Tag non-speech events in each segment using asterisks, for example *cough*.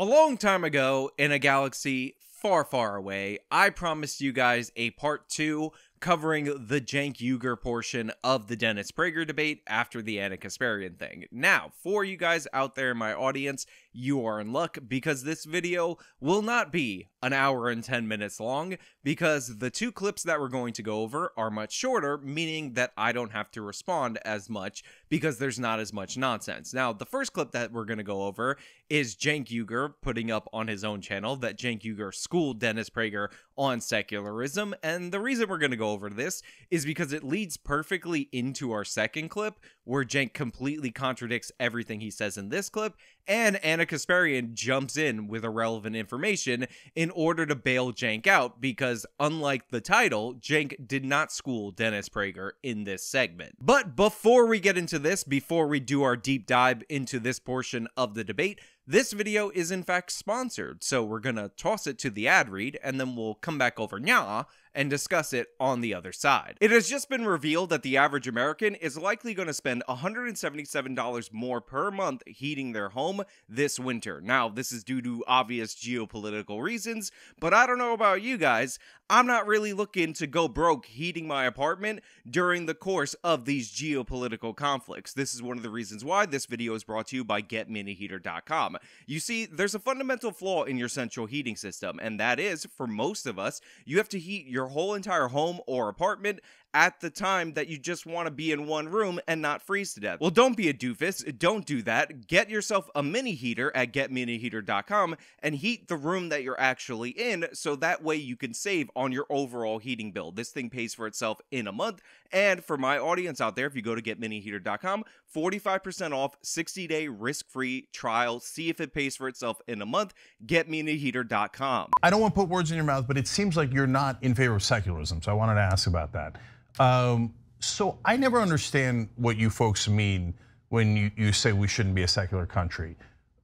A long time ago, in a galaxy far, far away, I promised you guys a part two covering the Cenk Uygur portion of the Dennis Prager debate after the Ana Kasparian thing. Now, for you guys out there in my audience, you are in luck because this video will not be an hour and 10 minutes long because the two clips that we're going to go over are much shorter, meaning that I don't have to respond as much because there's not as much nonsense. Now, the first clip that we're going to go over is Cenk Uygur putting up on his own channel that Cenk Uygur schooled Dennis Prager on secularism, and the reason we're going to go over this is because it leads perfectly into our second clip where Cenk completely contradicts everything he says in this clip, and Ana Kasparian jumps in with irrelevant information in order to bail Cenk out because, unlike the title, Cenk did not school Dennis Prager in this segment. But before we get into this, before we do our deep dive into this portion of the debate, this video is in fact sponsored, so we're gonna toss it to the ad read and then we'll come back over nya and discuss it on the other side. It has just been revealed that the average American is likely going to spend $177 more per month heating their home this winter. Now, this is due to obvious geopolitical reasons, but I don't know about you guys. I'm not really looking to go broke heating my apartment during the course of these geopolitical conflicts. This is one of the reasons why this video is brought to you by GetMiniHeater.com. You see, there's a fundamental flaw in your central heating system, and that is, for most of us, you have to heat your whole entire home or apartment at the time that you just want to be in one room and not freeze to death. Well, don't be a doofus. Don't do that. Get yourself a mini heater at getminiheater.com and heat the room that you're actually in so that way you can save on your overall heating bill. This thing pays for itself in a month. And for my audience out there, if you go to getminiheater.com, 45% off, 60 day risk free trial. See if it pays for itself in a month. Getminiheater.com. I don't want to put words in your mouth, but it seems like you're not in favor of secularism. So I wanted to ask about that. Um, so I never understand what you folks mean when you, you say we shouldn't be a secular country.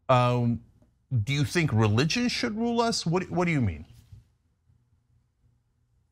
Um, do you think religion should rule us? What, what do you mean?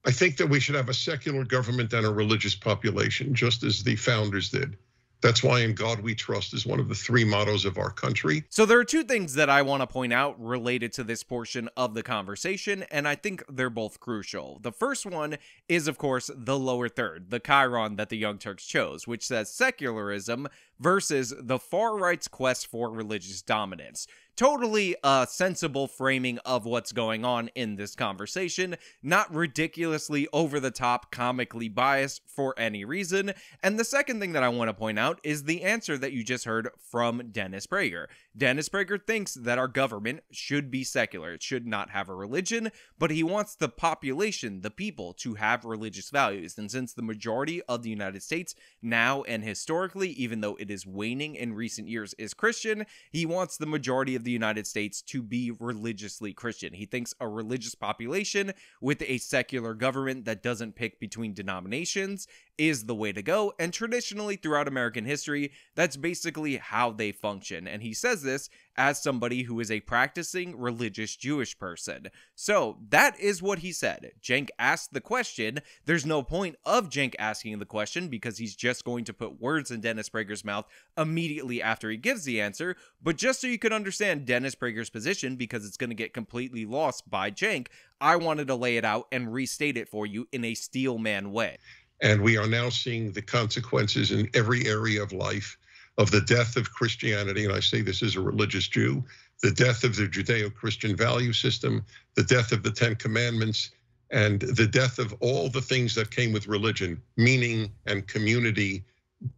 I think that we should have a secular government and a religious population, just as the founders did. That's why in God we trust is one of the three mottos of our country. So there are two things that I want to point out related to this portion of the conversation, and I think they're both crucial. The first one is, of course, the lower third, the chyron that the Young Turks chose, which says secularism versus the far right's quest for religious dominance totally a sensible framing of what's going on in this conversation, not ridiculously over the top, comically biased for any reason. And the second thing that I want to point out is the answer that you just heard from Dennis Prager. Dennis Prager thinks that our government should be secular, it should not have a religion, but he wants the population, the people, to have religious values. And since the majority of the United States now and historically, even though it is waning in recent years, is Christian, he wants the majority of of the United States to be religiously Christian. He thinks a religious population with a secular government that doesn't pick between denominations is the way to go. And traditionally, throughout American history, that's basically how they function. And he says this as somebody who is a practicing religious Jewish person. So that is what he said. Cenk asked the question. There's no point of Cenk asking the question because he's just going to put words in Dennis Prager's mouth immediately after he gives the answer. But just so you can understand Dennis Prager's position, because it's going to get completely lost by Cenk, I wanted to lay it out and restate it for you in a steelman way. And we are now seeing the consequences in every area of life of the death of Christianity. And I say this as a religious Jew the death of the Judeo Christian value system, the death of the Ten Commandments, and the death of all the things that came with religion, meaning and community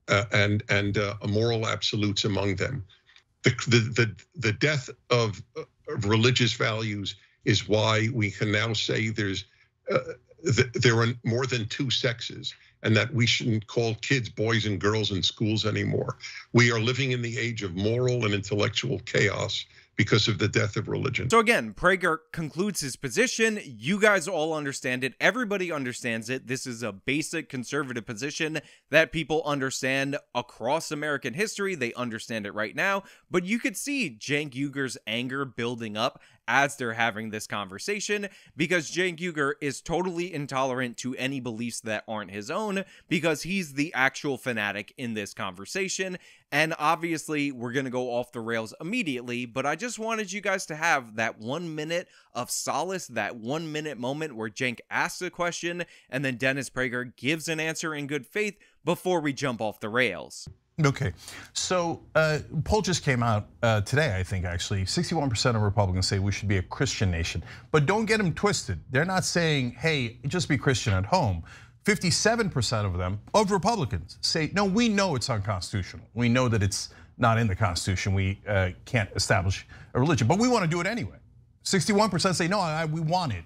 uh, and, and uh, moral absolutes among them. The, the, the, the death of, of religious values is why we can now say there's uh, there are more than two sexes and that we shouldn't call kids boys and girls in schools anymore. We are living in the age of moral and intellectual chaos because of the death of religion. So again, Prager concludes his position. You guys all understand it. Everybody understands it. This is a basic conservative position that people understand across American history. They understand it right now. But you could see Cenk Uygur's anger building up as they're having this conversation because Cenk Uygur is totally intolerant to any beliefs that aren't his own because he's the actual fanatic in this conversation. And obviously, we're going to go off the rails immediately, but I just wanted you guys to have that one minute of solace, that one minute moment where Cenk asks a question and then Dennis Prager gives an answer in good faith before we jump off the rails. Okay, so uh, poll just came out uh, today, I think actually. 61% of Republicans say we should be a Christian nation. But don't get them twisted. They're not saying, hey, just be Christian at home. 57% of them, of Republicans, say, no, we know it's unconstitutional. We know that it's not in the Constitution. We uh, can't establish a religion, but we want to do it anyway. 61% say, no, I, we want it.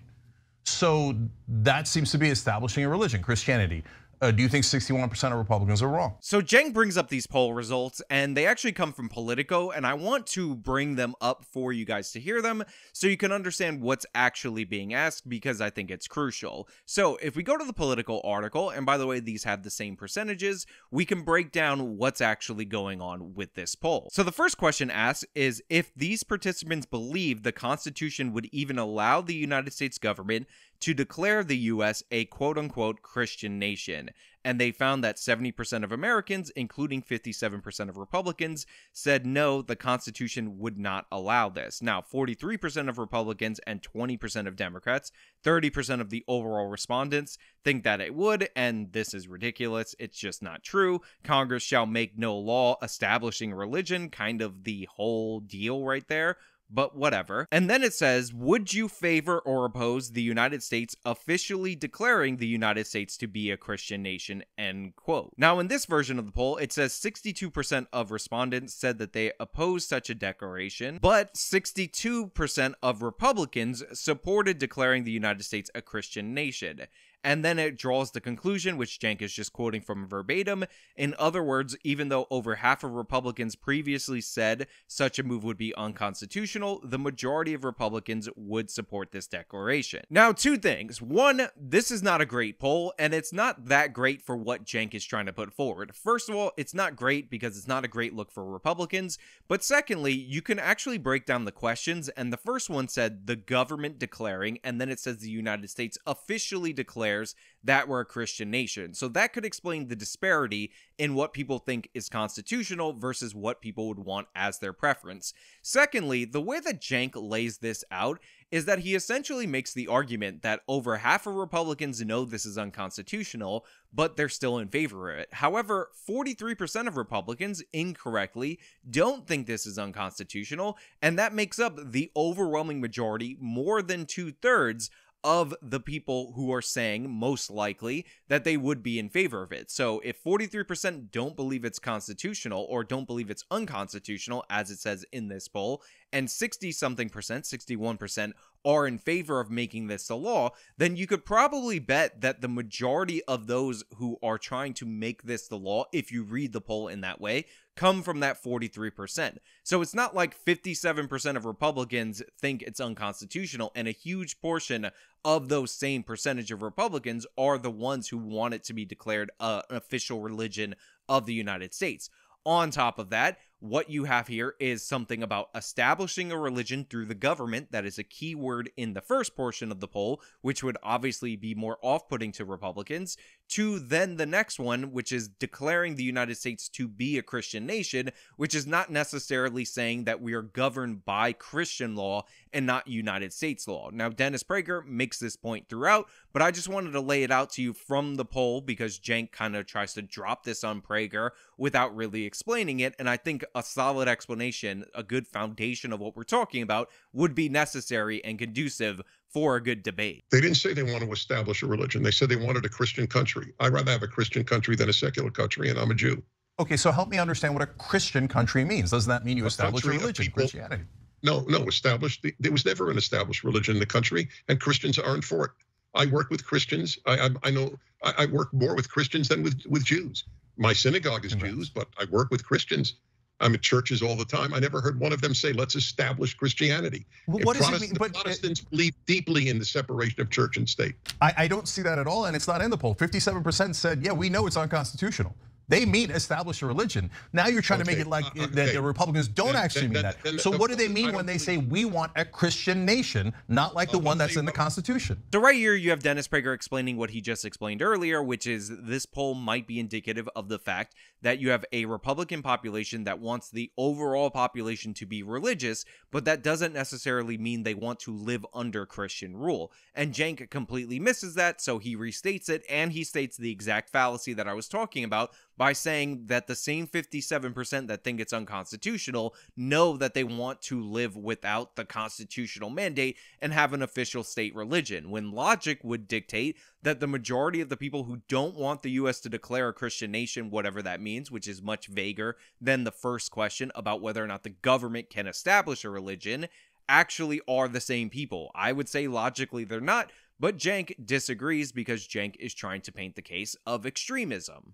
So that seems to be establishing a religion, Christianity. Uh, do you think 61% of Republicans are wrong? So Cenk brings up these poll results, and they actually come from Politico, and I want to bring them up for you guys to hear them so you can understand what's actually being asked because I think it's crucial. So if we go to the Politico article, and by the way, these have the same percentages, we can break down what's actually going on with this poll. So the first question asked is if these participants believe the Constitution would even allow the United States government to declare the US a quote unquote Christian nation. And they found that 70% of Americans, including 57% of Republicans, said no, the Constitution would not allow this. Now, 43% of Republicans and 20% of Democrats, 30% of the overall respondents, think that it would, and this is ridiculous. It's just not true. Congress shall make no law establishing religion, kind of the whole deal right there but whatever. And then it says, Would you favor or oppose the United States officially declaring the United States to be a Christian nation? End quote. Now, in this version of the poll, it says 62% of respondents said that they oppose such a declaration, but 62% of Republicans supported declaring the United States a Christian nation. And then it draws the conclusion, which Cenk is just quoting from verbatim. In other words, even though over half of Republicans previously said such a move would be unconstitutional, the majority of Republicans would support this declaration. Now, two things. One, this is not a great poll, and it's not that great for what Cenk is trying to put forward. First of all, it's not great because it's not a great look for Republicans. But secondly, you can actually break down the questions, and the first one said the government declaring, and then it says the United States officially declaring declares that we're a Christian nation. So that could explain the disparity in what people think is constitutional versus what people would want as their preference. Secondly, the way that Cenk lays this out is that he essentially makes the argument that over half of Republicans know this is unconstitutional, but they're still in favor of it. However, 43% of Republicans incorrectly don't think this is unconstitutional, and that makes up the overwhelming majority, more than two thirds of the people who are saying most likely that they would be in favor of it. So if 43% don't believe it's constitutional or don't believe it's unconstitutional, as it says in this poll, and 60 something percent, 61% are in favor of making this a law, then you could probably bet that the majority of those who are trying to make this the law, if you read the poll in that way, come from that 43%. So it's not like 57% of Republicans think it's unconstitutional, and a huge portion of those same percentage of Republicans are the ones who want it to be declared uh, an official religion of the United States. On top of that, what you have here is something about establishing a religion through the government. That is a key word in the first portion of the poll, which would obviously be more off putting to Republicans. To then the next one, which is declaring the United States to be a Christian nation, which is not necessarily saying that we are governed by Christian law and not United States law. Now, Dennis Prager makes this point throughout, but I just wanted to lay it out to you from the poll because Cenk kind of tries to drop this on Prager without really explaining it. And I think a solid explanation, a good foundation of what we're talking about, would be necessary and conducive for a good debate. They didn't say they want to establish a religion. They said they wanted a Christian country. I'd rather have a Christian country than a secular country, and I'm a Jew. Okay, so help me understand what a Christian country means. Doesn't that mean you a establish a religion, people, Christianity? No, no, established. There was never an established religion in the country, and Christians aren't for it. I work with Christians. I, I, I know I, work more with Christians than with, with Jews. My synagogue is Jews, but I work with Christians. I'm at churches all the time. I never heard one of them say, "Let's establish Christianity." Well, what does it mean? But uh, Protestants believe deeply in the separation of church and state. I, I, don't see that at all, and it's not in the poll. 57% said, "Yeah, we know it's unconstitutional." They mean establish a religion. Now you're trying okay. to make it like uh, okay. that the Republicans don't then, actually then, mean that. Then, so what do they mean when they say we want a Christian nation, not like the one that's in the Constitution? So right here you have Dennis Prager explaining what he just explained earlier, which is this poll might be indicative of the fact that you have a Republican population that wants the overall population to be religious, but that doesn't necessarily mean they want to live under Christian rule. And Cenk completely misses that, so he restates it and he states the exact fallacy that I was talking about by saying that the same 57% that think it's unconstitutional know that they want to live without the constitutional mandate and have an official state religion, when logic would dictate that the majority of the people who don't want the US to declare a Christian nation, whatever that means, which is much vaguer than the first question about whether or not the government can establish a religion, actually are the same people. I would say logically they're not, but Cenk disagrees because Cenk is trying to paint the case of extremism.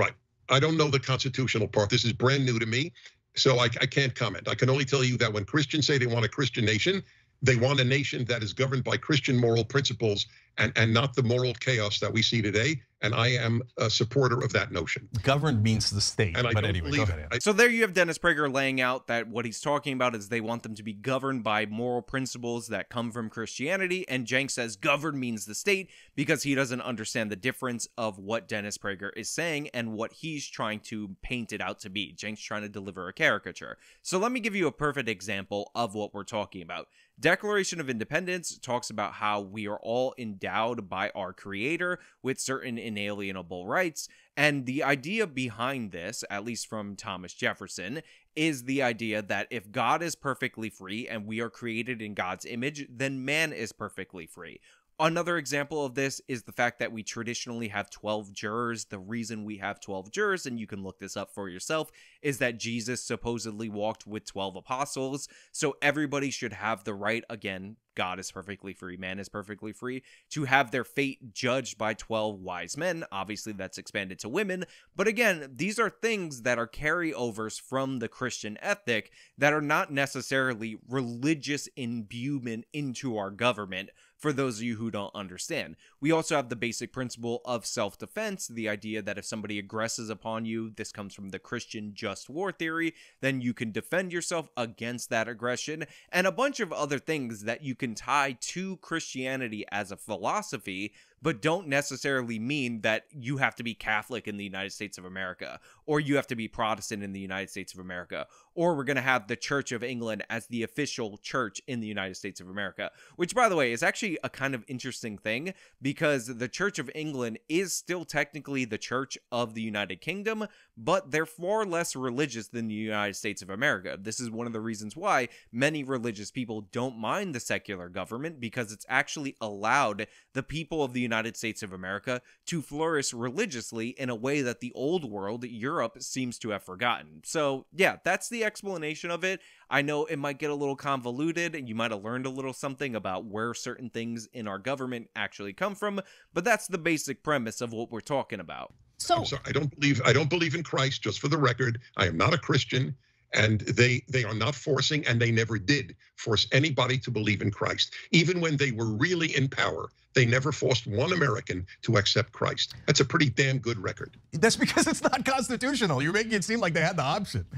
Right. I don't know the constitutional part. This is brand new to me. So I, I, can't comment. I can only tell you that when Christians say they want a Christian nation, they want a nation that is governed by Christian moral principles and, and not the moral chaos that we see today. And I am a supporter of that notion. Governed means the state. And I but anyway, go ahead. I, so there you have Dennis Prager laying out that what he's talking about is they want them to be governed by moral principles that come from Christianity. And Cenk says governed means the state because he doesn't understand the difference of what Dennis Prager is saying and what he's trying to paint it out to be. Cenk's trying to deliver a caricature. So let me give you a perfect example of what we're talking about. Declaration of Independence talks about how we are all endowed by our creator with certain inalienable rights. And the idea behind this, at least from Thomas Jefferson, is the idea that if God is perfectly free and we are created in God's image, then man is perfectly free. Another example of this is the fact that we traditionally have 12 jurors. The reason we have 12 jurors, and you can look this up for yourself, is that Jesus supposedly walked with 12 apostles. So everybody should have the right, again, God is perfectly free, man is perfectly free, to have their fate judged by 12 wise men. Obviously, that's expanded to women. But again, these are things that are carryovers from the Christian ethic that are not necessarily religious imbuement into our government for those of you who don't understand. We also have the basic principle of self defense the idea that if somebody aggresses upon you, this comes from the Christian just war theory, then you can defend yourself against that aggression, and a bunch of other things that you can tie to Christianity as a philosophy but don't necessarily mean that you have to be Catholic in the United States of America, or you have to be Protestant in the United States of America, or we're going to have the Church of England as the official church in the United States of America, which, by the way, is actually a kind of interesting thing because the Church of England is still technically the Church of the United Kingdom, but they're far less religious than the United States of America. This is one of the reasons why many religious people don't mind the secular government because it's actually allowed the people of the United States of America to flourish religiously in a way that the old world, Europe, seems to have forgotten. So, yeah, that's the explanation of it. I know it might get a little convoluted and you might have learned a little something about where certain things in our government actually come from, but that's the basic premise of what we're talking about. So sorry, I don't believe I don't believe in Christ just for the record. I am not a Christian and they they are not forcing and they never did force anybody to believe in Christ. Even when they were really in power they never forced one American to accept Christ. That's a pretty damn good record. That's because it's not constitutional. You're making it seem like they had the option. *laughs*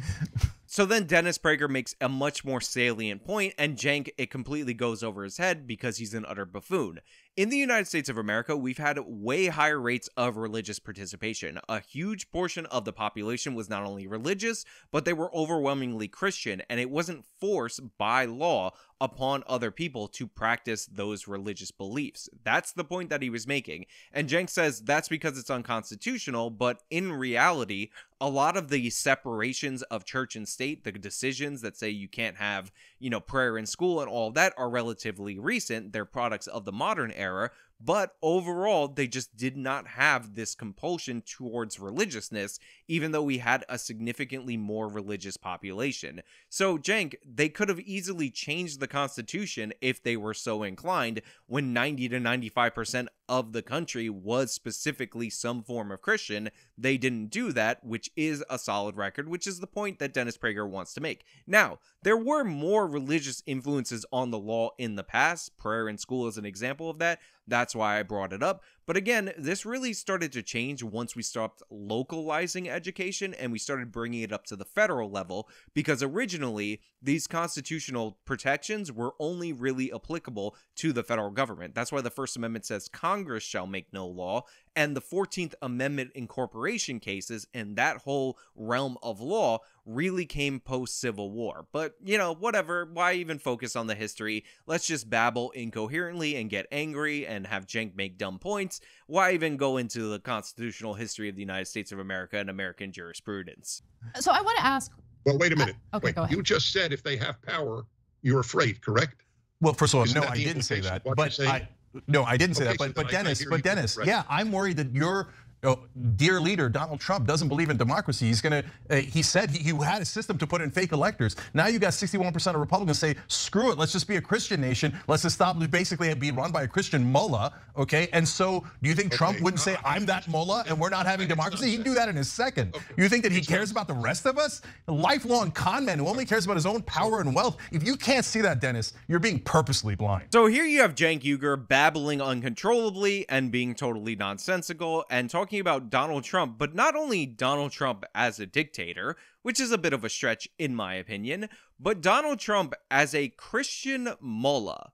So then Dennis Prager makes a much more salient point, and Cenk, it completely goes over his head because he's an utter buffoon. In the United States of America, we've had way higher rates of religious participation. A huge portion of the population was not only religious, but they were overwhelmingly Christian, and it wasn't forced by law upon other people to practice those religious beliefs. That's the point that he was making. And Cenk says that's because it's unconstitutional, but in reality, a lot of the separations of church and state, the decisions that say you can't have, you know, prayer in school and all that are relatively recent. They're products of the modern era, but overall, they just did not have this compulsion towards religiousness, even though we had a significantly more religious population. So, Cenk, they could have easily changed the Constitution if they were so inclined, when 90 to 95% of the country was specifically some form of Christian. They didn't do that, which is a solid record, which is the point that Dennis Prager wants to make. Now, there were more religious influences on the law in the past. Prayer in school is an example of that. That's why I brought it up. But again, this really started to change once we stopped localizing education and we started bringing it up to the federal level because originally these constitutional protections were only really applicable to the federal government. That's why the First Amendment says Congress shall make no law, and the 14th Amendment incorporation cases and that whole realm of law really came post Civil War. But, you know, whatever. Why even focus on the history? Let's just babble incoherently and get angry and have Cenk make dumb points. Why even go into the constitutional history of the United States of America and American jurisprudence? So I want to ask. Well, wait a minute. Uh, okay, wait, go ahead. You just said if they have power, you're afraid, correct? Well, first of all, Isn't no, I didn't say that. But you're I, saying? No, I didn't say that. But but then I can't Dennis, but Dennis, yeah, I'm worried that your oh, dear leader Donald Trump doesn't believe in democracy. He's gonna. Uh, he said he, he had a system to put in fake electors. Now you got 61% of Republicans say, screw it, let's just be a Christian nation. Let's just stop basically be run by a Christian mullah. Okay, and so do you think Trump wouldn't say uh, I'm that mullah and we're not having democracy? He'd do that in a second. Okay. You think that he cares about the rest of us? A lifelong con man who only cares about his own power and wealth. If you can't see that, Dennis, you're being purposely blind. So here you have Cenk Uygur babbling uncontrollably and being totally nonsensical and talking about Donald Trump, but not only Donald Trump as a dictator, which is a bit of a stretch in my opinion, but Donald Trump as a Christian mullah.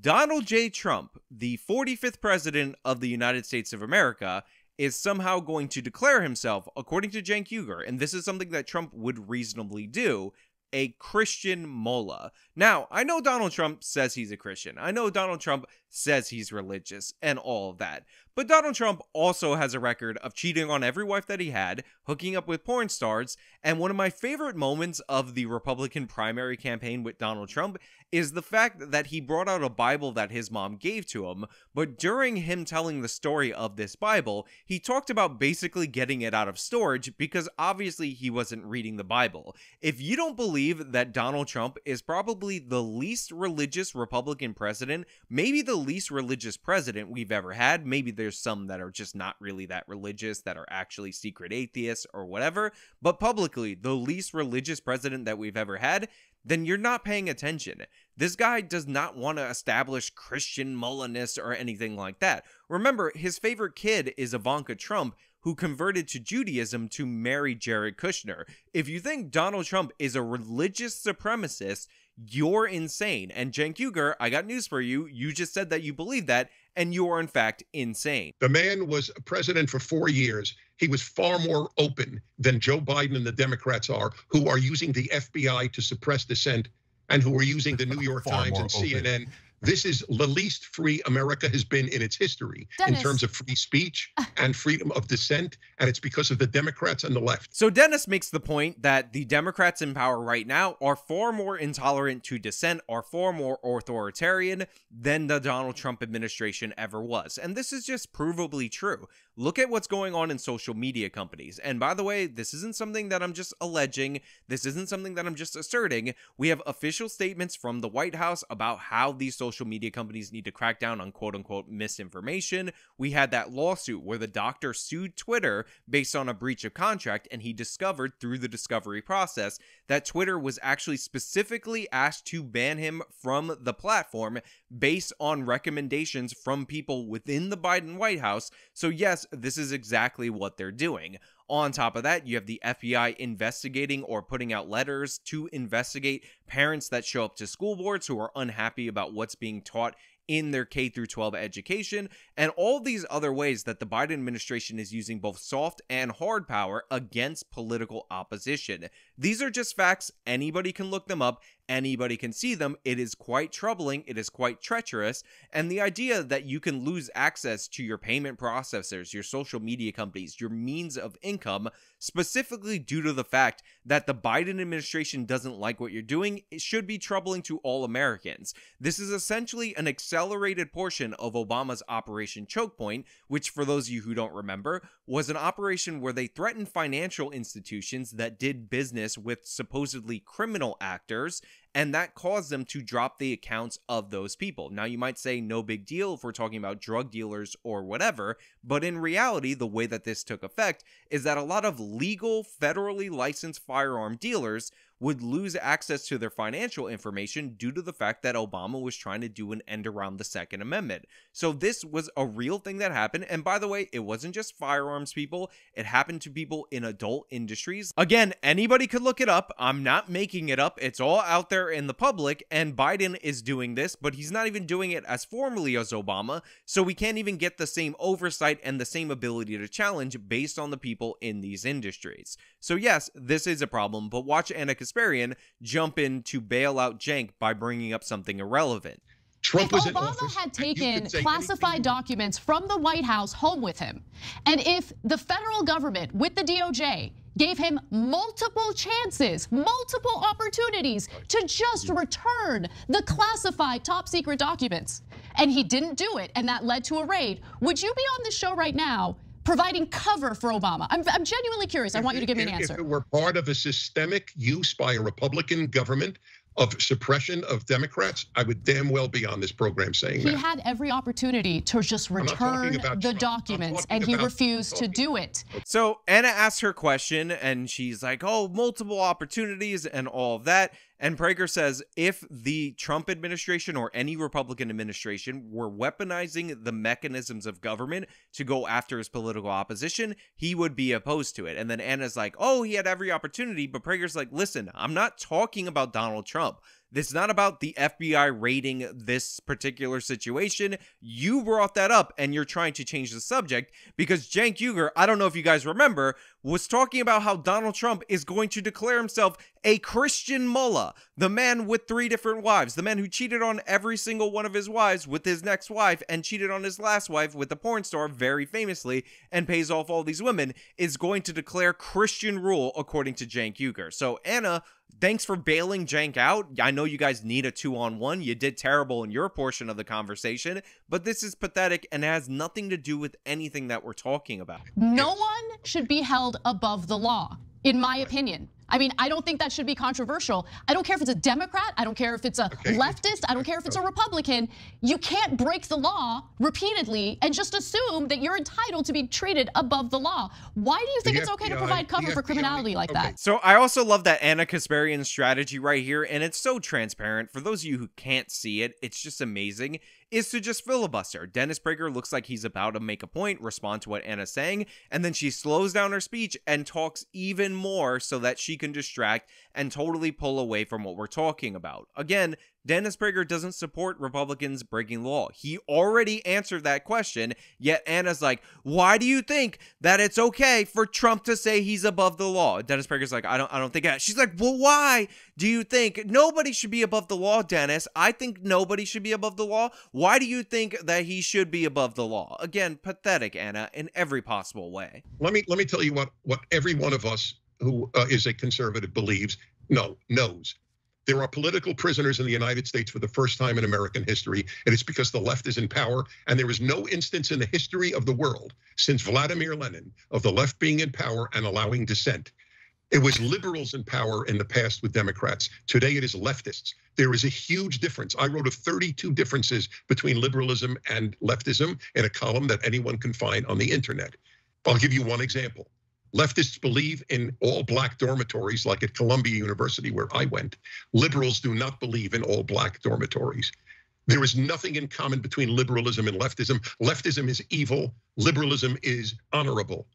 Donald J. Trump, the 45th president of the United States of America, is somehow going to declare himself, according to Cenk Uygur, and this is something that Trump would reasonably do, a Christian mullah. Now, I know Donald Trump says he's a Christian. I know Donald Trump says he's religious and all of that. But Donald Trump also has a record of cheating on every wife that he had, hooking up with porn stars, and one of my favorite moments of the Republican primary campaign with Donald Trump is the fact that he brought out a Bible that his mom gave to him, but during him telling the story of this Bible, he talked about basically getting it out of storage because obviously he wasn't reading the Bible. If you don't believe that Donald Trump is probably the least religious Republican president, maybe the least religious president we've ever had, maybe there's some that are just not really that religious, that are actually secret atheists or whatever, but publicly, the least religious president that we've ever had, then you're not paying attention. This guy does not want to establish Christian mulliness or anything like that. Remember, his favorite kid is Ivanka Trump, who converted to Judaism to marry Jared Kushner. If you think Donald Trump is a religious supremacist, you're insane. And Cenk Uygur, I got news for you. You just said that you believe that, and you are in fact insane. The man was president for four years. He was far more open than Joe Biden and the Democrats are, who are using the FBI to suppress dissent and who are using the New *laughs* York Times and open. CNN. This is the least free America has been in its history Dennis. in terms of free speech and freedom of dissent. And it's because of the Democrats and the left. So Dennis makes the point that the Democrats in power right now are far more intolerant to dissent, are far more authoritarian than the Donald Trump administration ever was. And this is just provably true. Look at what's going on in social media companies. And by the way, this isn't something that I'm just alleging. This isn't something that I'm just asserting. We have official statements from the White House about how these social media companies need to crack down on quote unquote misinformation. We had that lawsuit where the doctor sued Twitter based on a breach of contract, and he discovered through the discovery process that Twitter was actually specifically asked to ban him from the platform based on recommendations from people within the Biden White House. So, yes, this is exactly what they're doing. On top of that, you have the FBI investigating or putting out letters to investigate parents that show up to school boards who are unhappy about what's being taught in their K through 12 education and all these other ways that the Biden administration is using both soft and hard power against political opposition. These are just facts. Anybody can look them up. Anybody can see them. It is quite troubling. It is quite treacherous. And the idea that you can lose access to your payment processors, your social media companies, your means of income, specifically due to the fact that the Biden administration doesn't like what you're doing, it should be troubling to all Americans. This is essentially an accelerated portion of Obama's Operation Choke Point, which, for those of you who don't remember, was an operation where they threatened financial institutions that did business with supposedly criminal actors and that caused them to drop the accounts of those people. Now, you might say no big deal if we're talking about drug dealers or whatever, but in reality, the way that this took effect is that a lot of legal, federally licensed firearm dealers would lose access to their financial information due to the fact that Obama was trying to do an end around the Second Amendment. So this was a real thing that happened. And by the way, it wasn't just firearms people, it happened to people in adult industries. Again, anybody could look it up. I'm not making it up. It's all out there in the public. And Biden is doing this, but he's not even doing it as formally as Obama. So we can't even get the same oversight and the same ability to challenge based on the people in these industries. So, yes, this is a problem, but watch Ana Kasparian jump in to bail out Cenk by bringing up something irrelevant. Trump if Obama office, had taken classified documents from the White House home with him, and if the federal government with the DOJ gave him multiple chances, multiple opportunities to just return the classified top secret documents, and he didn't do it, and that led to a raid, would you be on the show right now providing cover for Obama? I'm, I'm genuinely curious. I want you to give me an answer. If it were part of a systemic use by a Republican government of suppression of Democrats, I would damn well be on this program saying he that. He had every opportunity to just return the Trump. documents, and he refused to do it. So Ana asks her question, and she's like, "Oh, multiple opportunities and all of that." And Prager says if the Trump administration or any Republican administration were weaponizing the mechanisms of government to go after his political opposition, he would be opposed to it. And then Ana's like, oh, he had every opportunity. But Prager's like, listen, I'm not talking about Donald Trump. This is not about the FBI raiding this particular situation. You brought that up and you're trying to change the subject because Cenk Uygur, I don't know if you guys remember, was talking about how Donald Trump is going to declare himself a Christian mullah, the man with three different wives, the man who cheated on every single one of his wives with his next wife and cheated on his last wife with a porn star very famously and pays off all these women, is going to declare Christian rule according to Cenk Uygur. So Ana thanks for bailing Cenk out. I know you guys need a two on one. You did terrible in your portion of the conversation, but this is pathetic and has nothing to do with anything that we're talking about. No one should be held above the law, in my opinion. I mean, I don't think that should be controversial. I don't care if it's a Democrat. I don't care if it's a okay. leftist. I don't care if it's a Republican. You can't break the law repeatedly and just assume that you're entitled to be treated above the law. Why do you think the it's FBI, okay to provide cover for criminality like okay. that? So I also love that Ana Kasparian's strategy right here, and it's so transparent. For those of you who can't see it, it's just amazing is to just filibuster. Dennis Prager looks like he's about to make a point, respond to what Ana's saying, and then she slows down her speech and talks even more so that she can distract and totally pull away from what we're talking about. Again, Dennis Prager doesn't support Republicans breaking the law. He already answered that question, yet Ana's like, why do you think that it's okay for Trump to say he's above the law? Dennis Prager's like, I don't I don't think that. She's like, well, why do you think nobody should be above the law, Dennis? I think nobody should be above the law. Why do you think that he should be above the law? Again, pathetic, Ana, in every possible way. Let me let me tell you what what every one of us who uh, is a conservative believes no knows there are political prisoners in the United States for the first time in American history, and it's because the left is in power. And there is no instance in the history of the world since Vladimir Lenin of the left being in power and allowing dissent. It was liberals in power in the past with Democrats. Today it is leftists. There is a huge difference. I wrote of 32 differences between liberalism and leftism in a column that anyone can find on the internet. I'll give you one example. Leftists believe in all black dormitories, like at Columbia University, where I went. Liberals do not believe in all black dormitories. There is nothing in common between liberalism and leftism. Leftism is evil, liberalism is honorable.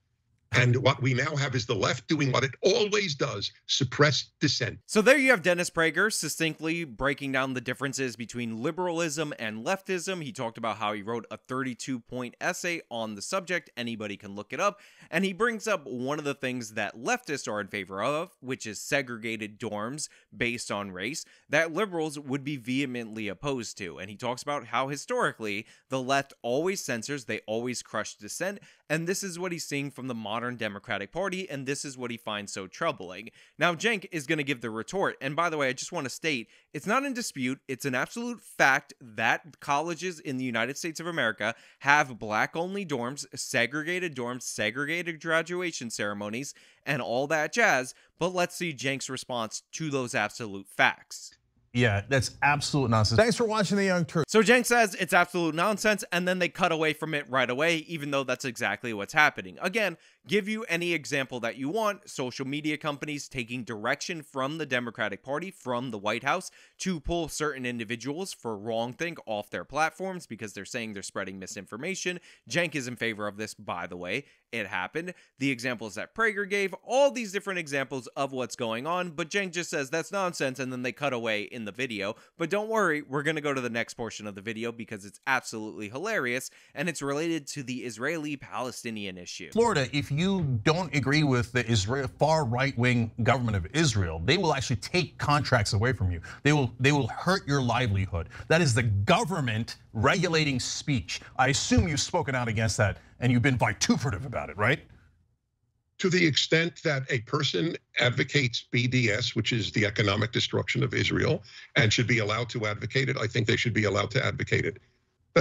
And what we now have is the left doing what it always does suppress dissent. So there you have Dennis Prager succinctly breaking down the differences between liberalism and leftism. He talked about how he wrote a 32 point essay on the subject. Anybody can look it up. And he brings up one of the things that leftists are in favor of, which is segregated dorms based on race, that liberals would be vehemently opposed to. And he talks about how historically the left always censors, they always crush dissent. And this is what he's seeing from the modern Democratic Party, and this is what he finds so troubling. Now, Cenk is going to give the retort, and by the way, I just want to state it's not in dispute, it's an absolute fact that colleges in the United States of America have black only dorms, segregated dorms, segregated graduation ceremonies, and all that jazz. But let's see Cenk's response to those absolute facts. Yeah, that's absolute nonsense. Thanks for watching The Young Turks. So Cenk says it's absolute nonsense, and then they cut away from it right away, even though that's exactly what's happening. Again, give you any example that you want. Social media companies taking direction from the Democratic Party, from the White House, to pull certain individuals for wrongthink off their platforms because they're saying they're spreading misinformation. Cenk is in favor of this, by the way. It happened. The examples that Prager gave, all these different examples of what's going on, but Cenk just says that's nonsense and then they cut away in the video. But don't worry, we're going to go to the next portion of the video because it's absolutely hilarious and it's related to the Israeli Palestinian issue. Florida, if you don't agree with the Israel far right wing government of Israel, they will actually take contracts away from you. They will they will hurt your livelihood. That is the government regulating speech. I assume you've spoken out against that and you've been vituperative about it, right? To the extent that a person advocates BDS, which is the economic destruction of Israel, and should be allowed to advocate it, I think they should be allowed to advocate it.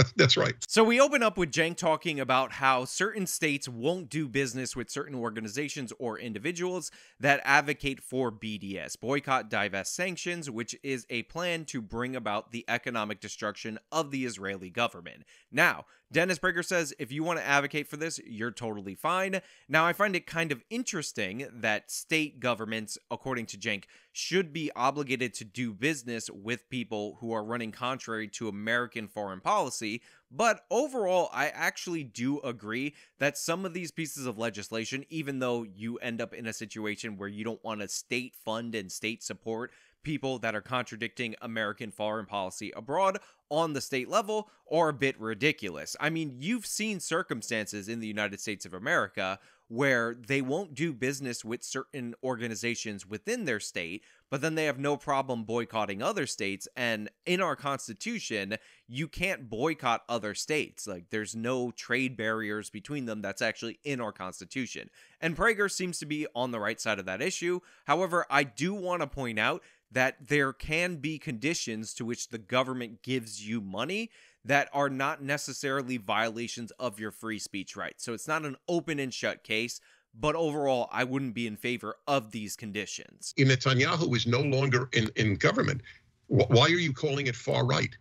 *laughs* That's right. So we open up with Cenk talking about how certain states won't do business with certain organizations or individuals that advocate for BDS, boycott, divest, sanctions, which is a plan to bring about the economic destruction of the Israeli government. Now, Dennis Prager says if you want to advocate for this, you're totally fine. Now, I find it kind of interesting that state governments, according to Cenk, should be obligated to do business with people who are running contrary to American foreign policy. But overall, I actually do agree that some of these pieces of legislation, even though you end up in a situation where you don't want to state fund and state support people that are contradicting American foreign policy abroad on the state level are a bit ridiculous. I mean, you've seen circumstances in the United States of America where they won't do business with certain organizations within their state, but then they have no problem boycotting other states. And in our Constitution, you can't boycott other states. Like, there's no trade barriers between them that's actually in our Constitution. And Prager seems to be on the right side of that issue. However, I do want to point out that there can be conditions to which the government gives you money that are not necessarily violations of your free speech rights. So it's not an open and shut case, but overall, I wouldn't be in favor of these conditions. Netanyahu is no longer in, in government. Why are you calling it far right?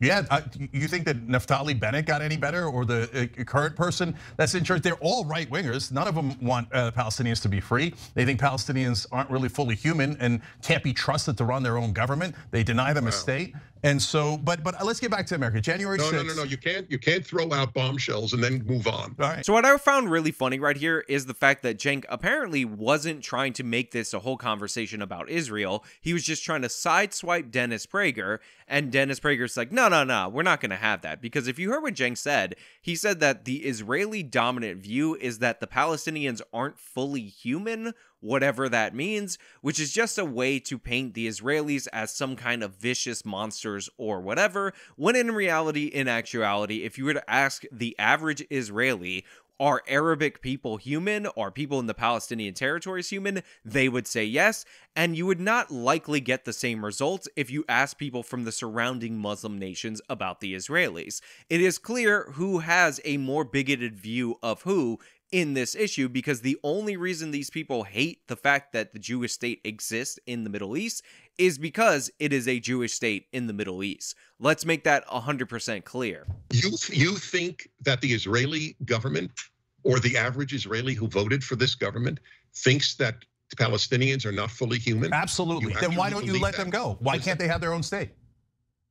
Yeah, uh, you think that Naftali Bennett got any better, or the uh, current person that's in charge? They're all right wingers. None of them want uh, Palestinians to be free. They think Palestinians aren't really fully human and can't be trusted to run their own government. They deny them wow. a state. And so, but but let's get back to America. January no, 6th. No, no, no, You can't you can't throw out bombshells and then move on. All right. So what I found really funny right here is the fact that Cenk apparently wasn't trying to make this a whole conversation about Israel. He was just trying to sideswipe Dennis Prager, and Dennis Prager's like, no, no, no, we're not going to have that. Because if you heard what Cenk said, he said that the Israeli dominant view is that the Palestinians aren't fully human whatever that means, which is just a way to paint the Israelis as some kind of vicious monsters or whatever, when in reality, in actuality, if you were to ask the average Israeli, are Arabic people human? Are people in the Palestinian territories human? They would say yes. And you would not likely get the same results if you ask people from the surrounding Muslim nations about the Israelis. It is clear who has a more bigoted view of who in this issue because the only reason these people hate the fact that the Jewish state exists in the Middle East is because it is a Jewish state in the Middle East. Let's make that 100% clear. You you think that the Israeli government or the average Israeli who voted for this government thinks that Palestinians are not fully human? Absolutely. Then why don't you let that? them go? Why can't they have their own state?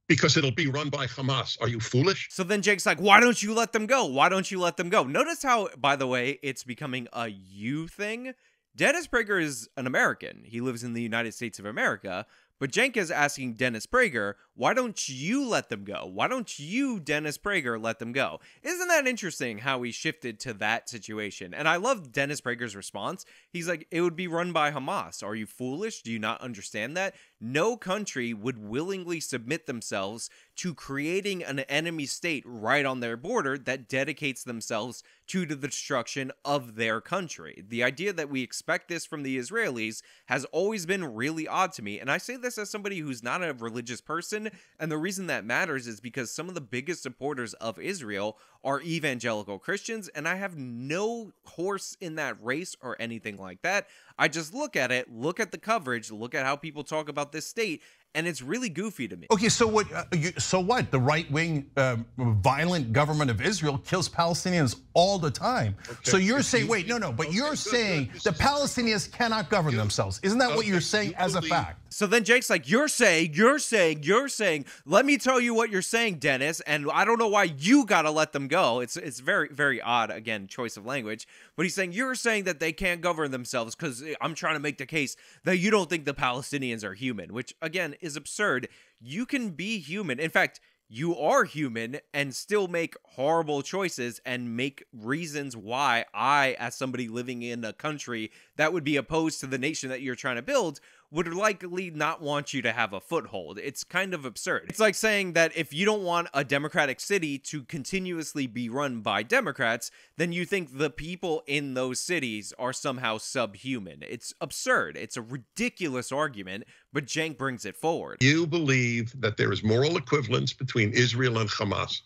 because it'll be run by Hamas. Are you foolish? So then Jake's like, why don't you let them go? Why don't you let them go? Notice how, by the way, it's becoming a you thing. Dennis Prager is an American. He lives in the United States of America, but Cenk is asking Dennis Prager, why don't you let them go? Why don't you, Dennis Prager, let them go? Isn't that interesting how he shifted to that situation? And I love Dennis Prager's response. He's like, it would be run by Hamas. Are you foolish? Do you not understand that? No country would willingly submit themselves to creating an enemy state right on their border that dedicates themselves to the destruction of their country. The idea that we expect this from the Israelis has always been really odd to me. And I say this as somebody who's not a religious person. And the reason that matters is because some of the biggest supporters of Israel are evangelical Christians. And I have no horse in that race or anything like that. I just look at it, look at the coverage, look at how people talk about this state, and it's really goofy to me. Okay, so what? Uh, you, so what? The right wing, uh, violent government of Israel kills Palestinians all the time. Okay. So you're if saying, you, wait, no, no, but okay, you're good, saying good. the Palestinians cannot govern themselves. Isn't that okay, what you're saying you as a fact? So then Jake's like, You're saying, you're saying, you're saying, let me tell you what you're saying, Dennis. And I don't know why you gotta let them go. It's it's very, very odd, again, choice of language. But he's saying, You're saying that they can't govern themselves because I'm trying to make the case that you don't think the Palestinians are human, which again is absurd. You can be human. In fact, you are human and still make horrible choices and make reasons why I, as somebody living in a country that would be opposed to the nation that you're trying to build, would likely not want you to have a foothold. It's kind of absurd. It's like saying that if you don't want a democratic city to continuously be run by Democrats, then you think the people in those cities are somehow subhuman. It's absurd. It's a ridiculous argument, but Cenk brings it forward. You believe that there is moral equivalence between Israel and Hamas.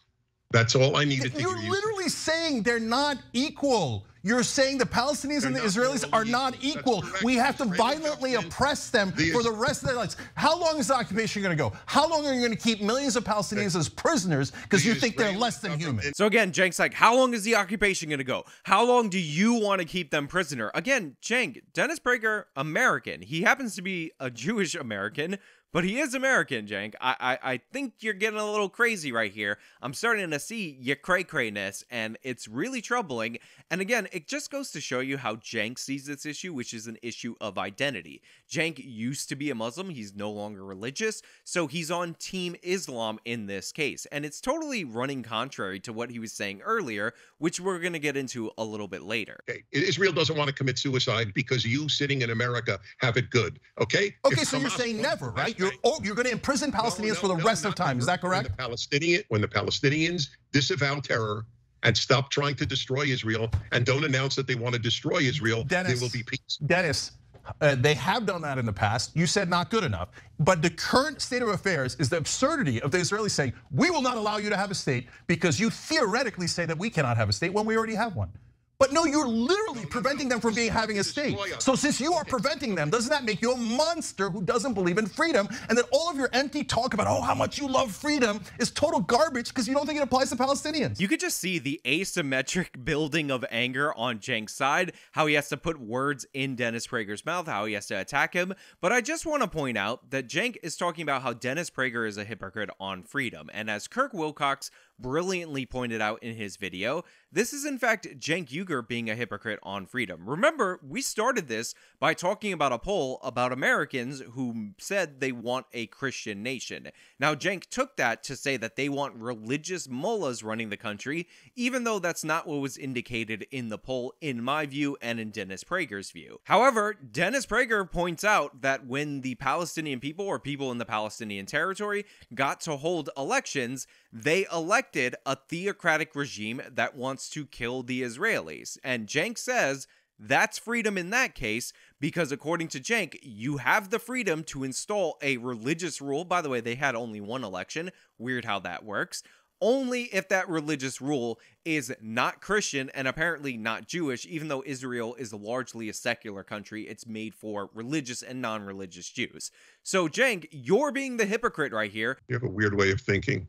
That's all I needed to hear. You're literally saying they're not equal. You're saying the Palestinians They're and the Israelis are not equal. We have to violently oppress them for the rest of their lives. How long is the occupation going to go? How long are you going to keep millions of Palestinians as prisoners because you think they're less than human? So again, Cenk's like, how long is the occupation going to go? How long do you want to keep them prisoner? Again, Cenk, Dennis Prager, American. He happens to be a Jewish American but he is American, Cenk. I, I, I think you're getting a little crazy right here. I'm starting to see your cray crayness, and it's really troubling. And again, it just goes to show you how Cenk sees this issue, which is an issue of identity. Cenk used to be a Muslim, he's no longer religious, so he's on Team Islam in this case. And it's totally running contrary to what he was saying earlier, which we're going to get into a little bit later. Okay. Israel doesn't want to commit suicide because you sitting in America have it good. Okay? Okay, if so you're saying never, right? You're oh, you're going to imprison Palestinians no, no, for the no, rest of time. Is that correct? When the Palestinian when the Palestinians disavow terror and stop trying to destroy Israel and don't announce that they want to destroy Israel, Dennis, there will be peace. Dennis, uh, they have done that in the past. You said not good enough. But the current state of affairs is the absurdity of the Israelis saying, we will not allow you to have a state because you theoretically say that we cannot have a state when we already have one. But no, you're literally preventing them from being having a state. So since you are preventing them, doesn't that make you a monster who doesn't believe in freedom? And that all of your empty talk about, oh, how much you love freedom is total garbage because you don't think it applies to Palestinians. You could just see the asymmetric *laughs* building of anger on Cenk's side, how he has to put words in Dennis Prager's mouth, how he has to attack him. But I just want to point out that Cenk is talking about how Dennis Prager is a hypocrite on freedom. And as Kirk Wilcox brilliantly pointed out in his video, this is in fact Cenk Uygur being a hypocrite on freedom. Remember, we started this by talking about a poll about Americans who said they want a Christian nation. Now, Cenk took that to say that they want religious mullahs running the country, even though that's not what was indicated in the poll, in my view and in Dennis Prager's view. However, Dennis Prager points out that when the Palestinian people or people in the Palestinian territory got to hold elections, they elected a theocratic regime that wants to kill the Israelis. And Cenk says that's freedom in that case, because according to Cenk, you have the freedom to install a religious rule. By the way, they had only one election. Weird how that works. Only if that religious rule is not Christian and apparently not Jewish, even though Israel is largely a secular country, it's made for religious and non religious Jews. So, Cenk, you're being the hypocrite right here. You have a weird way of thinking.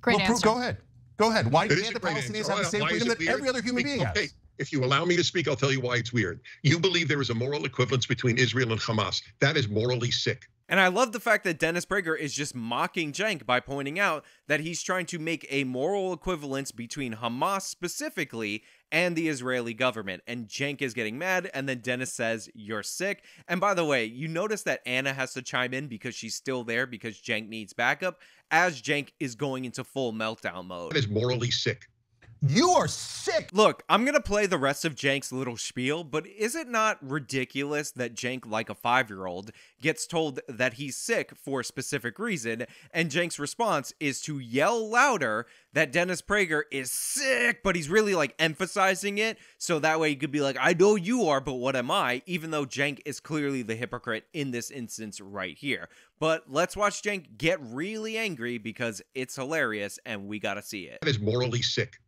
Great well, answer. Go ahead. Go ahead. Why can't the Palestinians have the same freedom that every other human being okay. has? If you allow me to speak, I'll tell you why it's weird. You believe there is a moral equivalence between Israel and Hamas. That is morally sick. And I love the fact that Dennis Prager is just mocking Cenk by pointing out that he's trying to make a moral equivalence between Hamas specifically and the Israeli government. And Cenk is getting mad, and then Dennis says, You're sick. And by the way, you notice that Ana has to chime in because she's still there because Cenk needs backup, as Cenk is going into full meltdown mode. That is morally sick. You are sick. Look, I'm going to play the rest of Cenk's little spiel, but is it not ridiculous that Cenk, like a five year old, gets told that he's sick for a specific reason, and Cenk's response is to yell louder that Dennis Prager is sick, but he's really like emphasizing it, so that way he could be like, I know you are, but what am I? Even though Cenk is clearly the hypocrite in this instance right here. But let's watch Cenk get really angry because it's hilarious and we gotta see it. That is morally sick.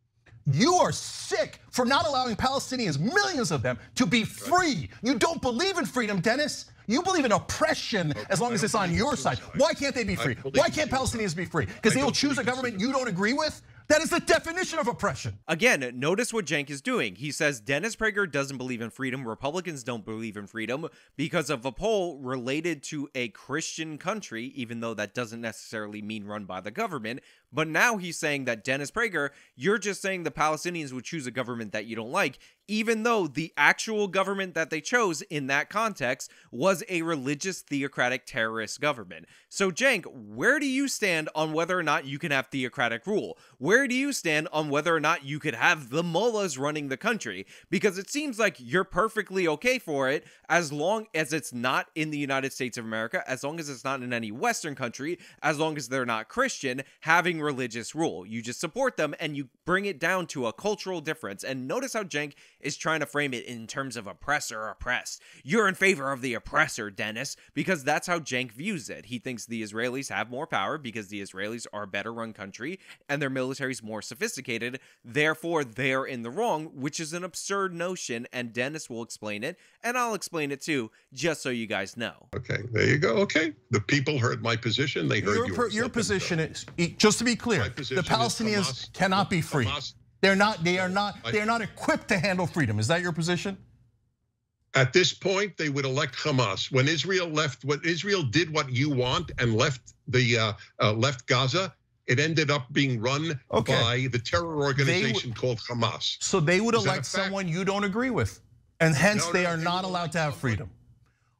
You are sick for not allowing Palestinians, millions of them, to be free. You don't believe in freedom, Dennis. You believe in oppression as long as it's on your side. Why can't they be free? Why can't Palestinians be free? Because they will choose a government you don't agree with? That is the definition of oppression. Again, notice what Cenk is doing. He says Dennis Prager doesn't believe in freedom. Republicans don't believe in freedom because of a poll related to a Christian country, even though that doesn't necessarily mean run by the government. But now he's saying that Dennis Prager, you're just saying the Palestinians would choose a government that you don't like, even though the actual government that they chose in that context was a religious theocratic terrorist government. So, Cenk, where do you stand on whether or not you can have theocratic rule? Where do you stand on whether or not you could have the mullahs running the country? Because it seems like you're perfectly okay for it as long as it's not in the United States of America, as long as it's not in any Western country, as long as they're not Christian, having religious rule. You just support them and you bring it down to a cultural difference. And notice how Cenk is trying to frame it in terms of oppressor oppressed. You're in favor of the oppressor, Dennis, because that's how Cenk views it. He thinks the Israelis have more power because the Israelis are a better run country and their military's more sophisticated. Therefore, they're in the wrong, which is an absurd notion. And Dennis will explain it, and I'll explain it too, just so you guys know. Okay, there you go. Okay, the people heard my position. They heard your, yours. Your position is just to be clear: the Palestinians cannot be free. Hamas, they're not. They are not. They are not equipped to handle freedom. Is that your position? At this point, they would elect Hamas. When Israel left, when Israel did what you want and left the uh, uh, left Gaza, it ended up being run okay. by the terror organization called Hamas. So they would Is elect someone you don't agree with, and hence no, they no, are they not allowed to have freedom.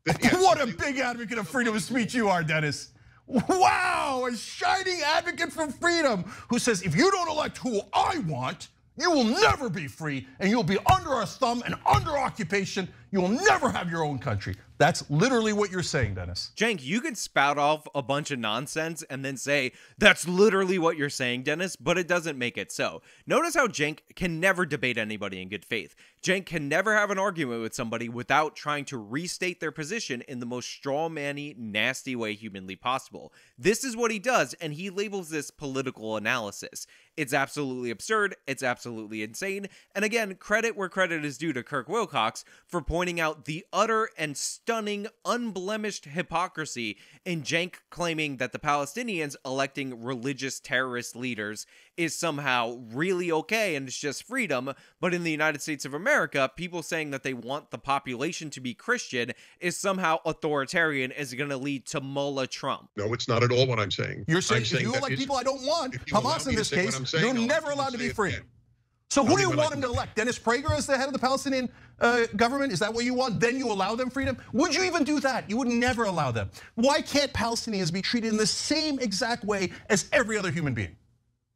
Yes, *laughs* what a big advocate of freedom of speech you are, Dennis. Wow, a shining advocate for freedom who says if you don't elect who I want, you will never be free and you'll be under our thumb and under occupation. You will never have your own country. That's literally what you're saying, Dennis. Cenk, you could spout off a bunch of nonsense and then say, that's literally what you're saying, Dennis, but it doesn't make it so. Notice how Cenk can never debate anybody in good faith. Cenk can never have an argument with somebody without trying to restate their position in the most strawmanny, nasty way humanly possible. This is what he does, and he labels this political analysis. It's absolutely absurd, it's absolutely insane, and again, credit where credit is due to Kirk Wilcox for pointing out the utter and stunning, unblemished hypocrisy in Cenk claiming that the Palestinians electing religious terrorist leaders is somehow really okay and it's just freedom. But in the United States of America, people saying that they want the population to be Christian is somehow authoritarian, is going to lead to Mullah Trump. No, it's not at all what I'm saying. You're saying, saying if you elect people I don't want, Hamas in this case, saying, you're never allowed to be free. So who do you want him to elect? Dennis Prager as the head of the Palestinian uh, government? Is that what you want? Then you allow them freedom? Would you even do that? You would never allow them. Why can't Palestinians be treated in the same exact way as every other human being?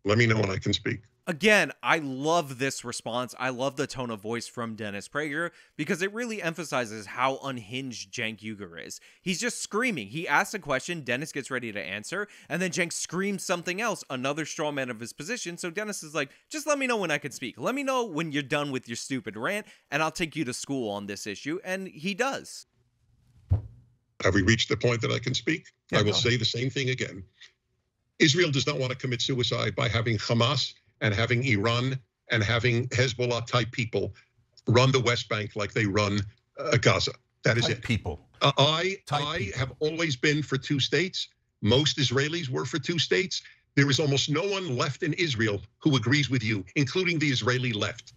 Let me know when I can speak. Again, I love this response. I love the tone of voice from Dennis Prager because it really emphasizes how unhinged Cenk Uygur is. He's just screaming. He asks a question, Dennis gets ready to answer, and then Cenk screams something else, another straw man of his position. So Dennis is like, just let me know when I can speak. Let me know when you're done with your stupid rant, and I'll take you to school on this issue. And he does. Have we reached the point that I can speak? Yeah, I will no. say the same thing again. Israel does not want to commit suicide by having Hamas and having Iran and having Hezbollah type people run the West Bank like they run uh, Gaza. That is type it. People. Uh, I I people. have always been for two states. Most Israelis were for two states. There is almost no one left in Israel who agrees with you, including the Israeli left.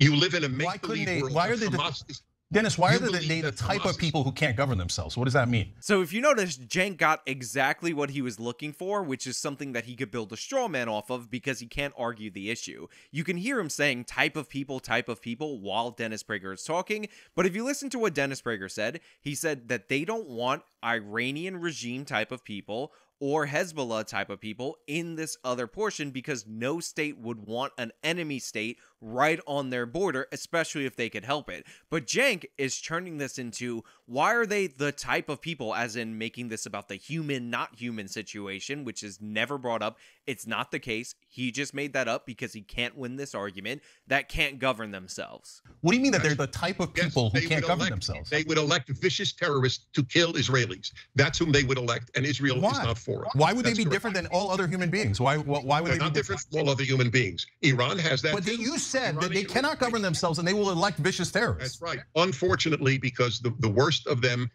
You live in a make-believe world. Why are they? Hamas Dennis, why are they the type of people who can't govern themselves? What does that mean? So if you notice, Cenk got exactly what he was looking for, which is something that he could build a straw man off of because he can't argue the issue. You can hear him saying type of people, type of people while Dennis Prager is talking, but if you listen to what Dennis Prager said, he said that they don't want Iranian regime type of people or Hezbollah type of people in this other portion because no state would want an enemy state right on their border, especially if they could help it. But Cenk is turning this into why are they the type of people, as in making this about the human, not human situation, which is never brought up. It's not the case. He just made that up because he can't win this argument that can't govern themselves. What do you mean that they're the type of people yes, who can't govern elect, themselves? They would elect vicious terrorists to kill Israelis. That's whom they would elect, and Israel why? is not for it. Why would That's they be correct. different than all other human beings? Why? Why would they're they not be different from all other human beings? Iran has that. But too. you said that they cannot govern themselves and they will elect vicious terrorists. That's right. Unfortunately, because the, the worst of them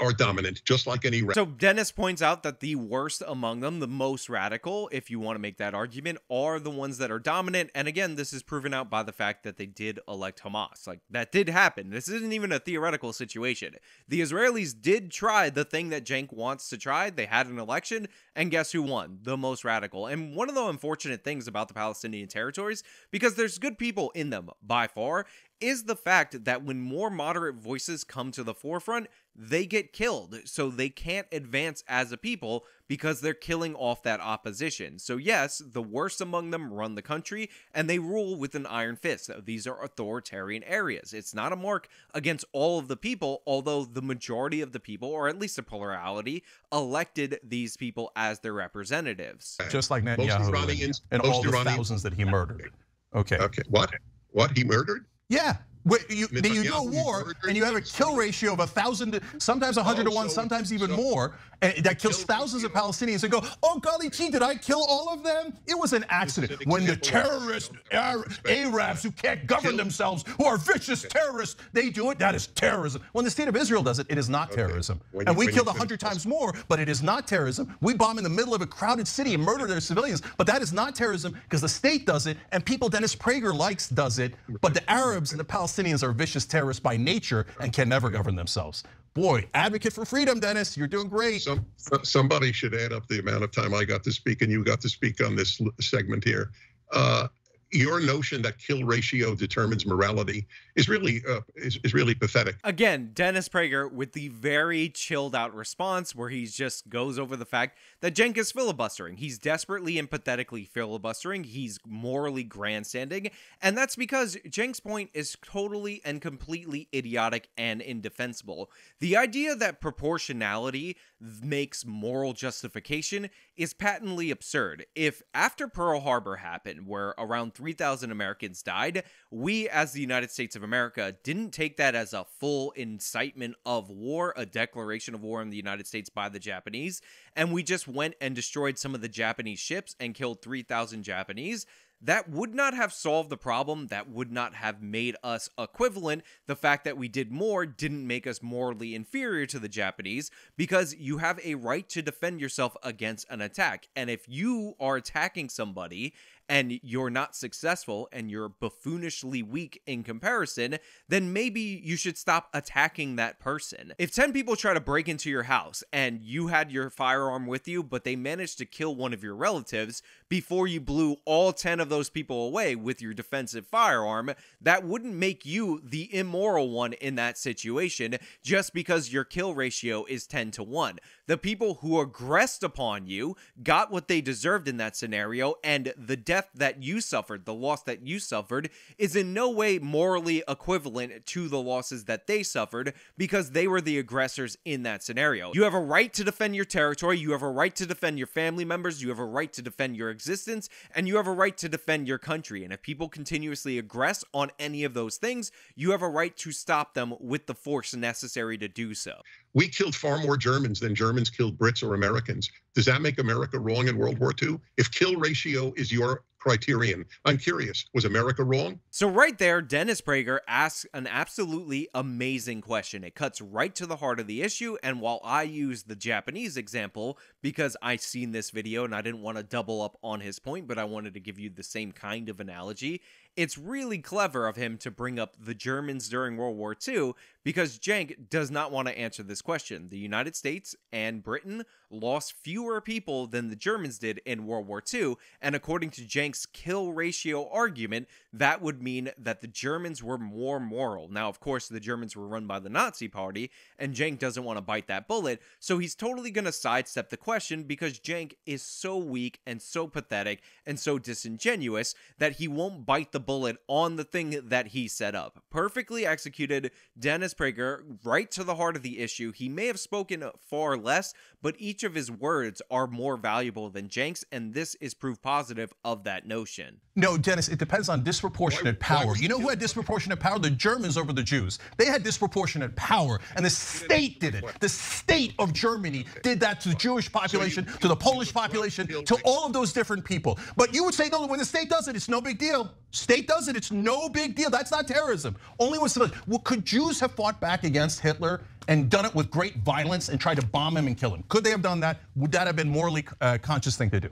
are dominant, just like any. So Dennis points out that the worst among them, the most radical, if you want to make that argument, are the ones that are dominant. And again, this is proven out by the fact that they did elect Hamas. Like that did happen. This isn't even a theoretical situation. The Israelis did try the thing that Cenk wants to try. They had an election, and guess who won? The most radical. And one of the unfortunate things about the Palestinian territories, because there's good people in them by far, is the fact that when more moderate voices come to the forefront, they get killed. So they can't advance as a people because they're killing off that opposition. So, yes, the worst among them run the country and they rule with an iron fist. These are authoritarian areas. It's not a mark against all of the people, although the majority of the people, or at least a plurality, elected these people as their representatives. Just like Netanyahu and all the thousands that he murdered. Okay. Okay. What? What? He murdered? Yeah. You, you do a war and you have a kill ratio of a thousand, sometimes a hundred to one, sometimes even more, and that kills thousands of Palestinians and go, oh golly gee, did I kill all of them? It was an accident. When the terrorists, Arabs who can't govern themselves, who are vicious terrorists, they do it, that is terrorism. When the state of Israel does it, it is not terrorism. And we killed a hundred times more, but it is not terrorism. We bomb in the middle of a crowded city and murder their civilians, but that is not terrorism because the state does it and people Dennis Prager likes does it, but the Arabs and the Palestinians Palestinians are vicious terrorists by nature and can never govern themselves. Boy, advocate for freedom, Dennis. You're doing great. Some, somebody should add up the amount of time I got to speak and you got to speak on this segment here. Uh, your notion that kill ratio determines morality is really uh, is, is really pathetic. Again, Dennis Prager with the very chilled out response where he just goes over the fact that Cenk is filibustering. He's desperately and pathetically filibustering. He's morally grandstanding, and that's because Cenk's point is totally and completely idiotic and indefensible. The idea that proportionality makes moral justification is patently absurd. If after Pearl Harbor happened, where around 3,000 Americans died, we as the United States of America didn't take that as a full incitement of war, a declaration of war in the United States by the Japanese, and we just went and destroyed some of the Japanese ships and killed 3,000 Japanese, that would not have solved the problem. That would not have made us equivalent. The fact that we did more didn't make us morally inferior to the Japanese because you have a right to defend yourself against an attack. And if you are attacking somebody and you're not successful and you're buffoonishly weak in comparison, then maybe you should stop attacking that person. If 10 people try to break into your house and you had your firearm with you, but they managed to kill one of your relatives before you blew all 10 of those people away with your defensive firearm, that wouldn't make you the immoral one in that situation just because your kill ratio is 10 to 1. The people who aggressed upon you got what they deserved in that scenario, and the death that you suffered, the loss that you suffered, is in no way morally equivalent to the losses that they suffered because they were the aggressors in that scenario. You have a right to defend your territory, you have a right to defend your family members, you have a right to defend your existence, and you have a right to defend your country. And if people continuously aggress on any of those things, you have a right to stop them with the force necessary to do so. We killed far more Germans than Germans killed Brits or Americans. Does that make America wrong in World War II? If kill ratio is your criterion. I'm curious, was America wrong? So, right there, Dennis Prager asks an absolutely amazing question. It cuts right to the heart of the issue. And while I use the Japanese example because I seen this video and I didn't want to double up on his point, but I wanted to give you the same kind of analogy, it's really clever of him to bring up the Germans during World War II because Cenk does not want to answer this question. The United States and Britain lost fewer people than the Germans did in World War II, and according to Cenk's kill ratio argument, that would mean that the Germans were more moral. Now, of course, the Germans were run by the Nazi Party, and Cenk doesn't want to bite that bullet, so he's totally going to sidestep the question because Cenk is so weak and so pathetic and so disingenuous that he won't bite the bullet on the thing that he set up. Perfectly executed, Dennis Prager, right to the heart of the issue. He may have spoken far less, but each of his words are more valuable than Cenk's, and this is proof positive of that notion. No, Dennis, it depends on disproportionate power. You know who had disproportionate power? The Germans over the Jews. They had disproportionate power, and the state did it. The state of Germany did that to the Jewish population, to the Polish population, to all of those different people. But you would say, no, when the state does it, it's no big deal. State does it. It's no big deal. That's not terrorism. Only with civilians. Well, could Jews have fought back against Hitler and done it with great violence and tried to bomb him and kill him? Could they have done that? Would that have been morally uh, conscious thing to do?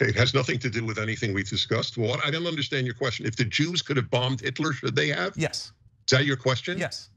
Okay, it has nothing to do with anything we've discussed. What I don't understand your question. If the Jews could have bombed Hitler, should they have? Yes. Is that your question? Yes.